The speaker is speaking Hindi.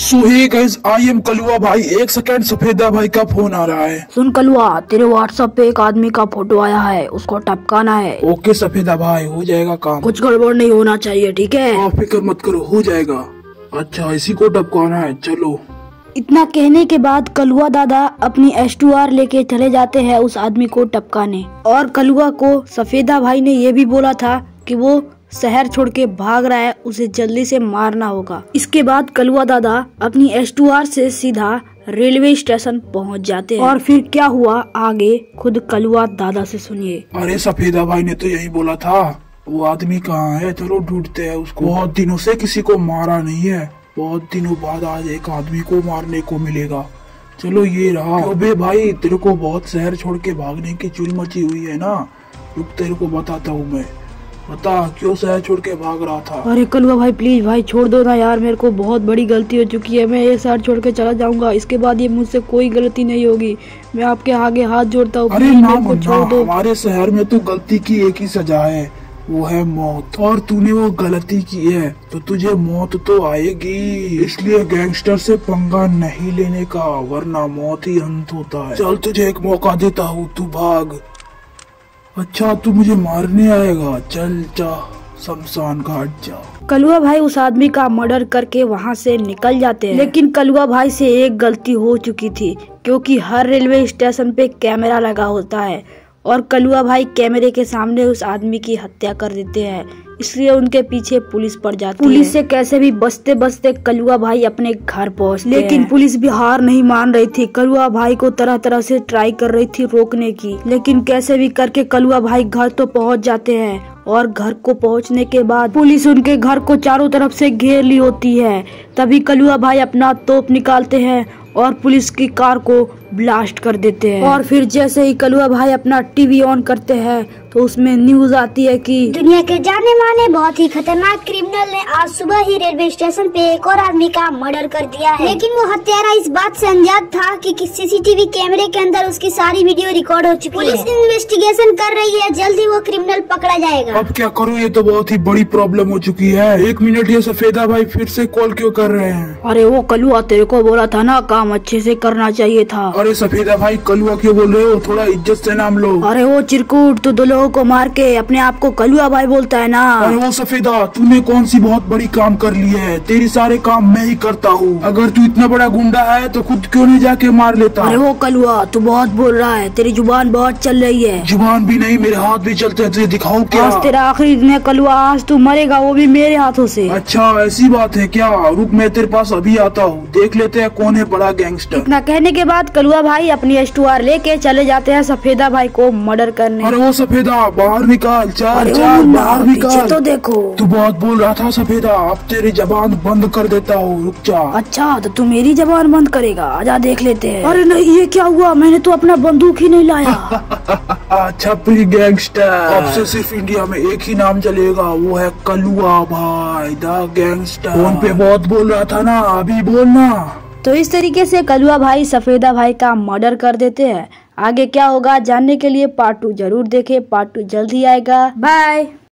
So hey guys I am कलुआ भाई। एक सेकंड सफेदा भाई का फ़ोन आ रहा है। सुन कलुआ तेरे व्हाट्सएप पे एक आदमी का फ़ोटो आया है। उसको टपकाना है। ओके सफेदा भाई हो जाएगा काम। कुछ गड़बड़ नहीं होना चाहिए ठीक है? आप फ़िक्र मत करो हो जाएगा। अच्छा इसी को टपकाना है चलो। इतना कहने के बाद कलुआ दादा अपनी एस टू आर लेके चले जाते हैं उस आदमी को टपकाने। और कलुआ को सफेदा भाई ने ये भी बोला था कि वो शहर छोड़ के भाग रहा है, उसे जल्दी से मारना होगा। इसके बाद कलुआ दादा अपनी एस टू आर से सीधा रेलवे स्टेशन पहुँच जाते हैं। और फिर क्या हुआ, आगे खुद कलुआ दादा से सुनिए। अरे, सफेदा भाई ने तो यही बोला था, वो आदमी कहाँ है? चलो ढूंढते हैं उसको। बहुत दिनों से किसी को मारा नहीं है। बहुत दिनों बाद आज एक आदमी को मारने को मिलेगा। चलो, ये रहा। अबे भाई, तेरे को बहुत शहर छोड़ के भागने की चुल मची हुई है ना? रुक, तेरे को बताता हूँ मैं। बता क्यों शहर छोड़ के भाग रहा था? अरे कलवा भाई प्लीज़ भाई छोड़ दो ना यार मेरे को बहुत बड़ी गलती हो चुकी है। मैं ये शहर छोड़ के चला जाऊँगा इसके बाद ये मुझसे कोई गलती नहीं होगी। मैं आपके आगे हाथ जोड़ता हूँ अरे ना छोड़ दो। हमारे शहर में तो गलती की एक ही सजा है वो है मौत। और तूने वो गलती की है तो तुझे मौत तो आएगी। इसलिए गैंगस्टर से पंगा नहीं लेने का वरना मौत ही अंत होता है। चल तुझे एक मौका देता हूँ तू भाग। अच्छा तू मुझे मारने आएगा। चल जा, शमशान घाट जा। कलुआ भाई उस आदमी का मर्डर करके वहाँ से निकल जाते हैं। लेकिन कलुआ भाई से एक गलती हो चुकी थी, क्योंकि हर रेलवे स्टेशन पे कैमरा लगा होता है और कलुआ भाई कैमरे के सामने उस आदमी की हत्या कर देते हैं। इसलिए उनके पीछे पुलिस पड़ जाती पुलिस। से कैसे भी बचते बचते कलुआ भाई अपने घर पहुँच लेकिन पुलिस भी हार नहीं मान रही थी। कलुआ भाई को तरह तरह से ट्राई कर रही थी रोकने की। लेकिन कैसे भी करके कलुआ भाई घर तो पहुँच जाते हैं और घर को पहुँचने के बाद पुलिस उनके घर को चारों तरफ़ से घेर ली होती है। तभी कलुआ भाई अपना तोप निकालते हैं और पुलिस की कार को ब्लास्ट कर देते हैं। और फिर जैसे ही कलुआ भाई अपना टीवी ऑन करते हैं तो उसमें न्यूज़ आती है कि दुनिया के जाने माने बहुत ही खतरनाक क्रिमिनल ने आज सुबह ही रेलवे स्टेशन पे एक और आदमी का मर्डर कर दिया है। लेकिन वो हत्यारा इस बात से अनजान था कि किस सीसीटीवी कैमरे के अंदर उसकी सारी वीडियो रिकॉर्ड हो चुकी पुलिस है। पुलिस इन्वेस्टिगेशन कर रही है जल्द ही वो क्रिमिनल पकड़ा जाएगा। अब क्या करूँ ये तो बहुत ही बड़ी प्रॉब्लम हो चुकी है। एक मिनट ये सफेदा भाई फिर से कॉल क्यों कर रहे हैं? अरे वो कलुआ तेरे को बोला था ना काम अच्छे से करना चाहिए था। अरे सफेदा भाई कलुआ क्यों बोल रहे हो? थोड़ा इज़्ज़त से नाम लो। अरे वो चिरकुट तू दो लोगों को मार के अपने आप को कलुआ भाई बोलता है ना। अरे वो सफेदा तूने कौन सी बहुत बड़ी काम कर ली है? तेरे सारे काम मैं ही करता हूँ। अगर तू इतना बड़ा गुंडा है तो खुद क्यों नहीं जाके मार लेता? अरे वो कलुआ तू बहुत बोल रहा है तेरी ज़ुबान बहुत चल रही है। ज़ुबान भी नहीं मेरे हाथ भी चलते हैं तुझे दिखाऊँ क्या? आज तेरा आखिरी दिन है कलुआ आज तू मरेगा वो भी मेरे हाथों से। अच्छा ऐसी बात है क्या? रुक मैं तेरे पास अभी आता हूँ। देख लेते हैं कौन है बड़ा गैंगस्टर इतना कहने के बाद कलुआ भाई अपनी एस टू आर लेके चले जाते हैं सफेदा भाई को मर्डर करने। अरे वो सफेदा बाहर निकाल चार मुन्ना, बाहर निकाल। तो देखो। तू बहुत बोल रहा था सफेदा अब तेरी जबान बंद कर देता हूँ रुक जा। अच्छा तो तू मेरी जबान बंद करेगा आजा देख लेते हैं। अरे नहीं ये क्या हुआ? मैंने तो अपना बंदूक ही नहीं लाया। छपरी गैंगस्टर। अब से सिर्फ़ इंडिया में एक ही नाम चलेगा वो है कलुआ भाई द गैंगस्टर। फ़ोन पे बहुत बोल रहा था ना अभी बोलना। तो इस तरीके से कलुआ भाई, सफेदा भाई का मर्डर कर देते हैं। आगे क्या होगा, जानने के लिए पार्ट टू ज़रूर देखें। पार्ट टू जल्दी आएगा। बाय।